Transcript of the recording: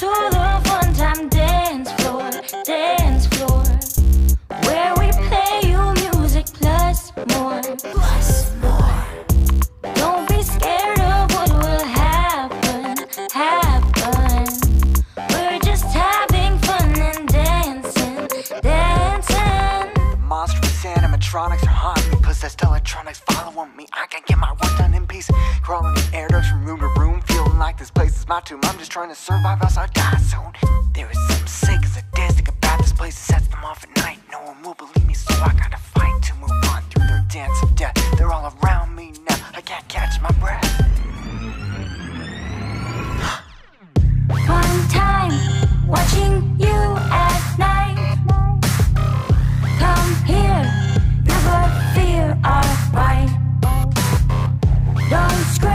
to the fun time dance floor, dance floor, where we play you music plus more, plus more. Don't be scared of what will happen, happen. We're just having fun and dancing, dancing. Monstrous animatronics are haunting me. Possessed electronics following me. I can't get my work done in peace. Crawling my tomb. I'm just trying to survive as I die soon. There is some sick, as a sadistic about this place that sets them off at night. No one will believe me, so I gotta fight to move on through their dance of death. They're all around me now. I can't catch my breath. One time, watching you at night. Come here, never fear our fight. Don't scream.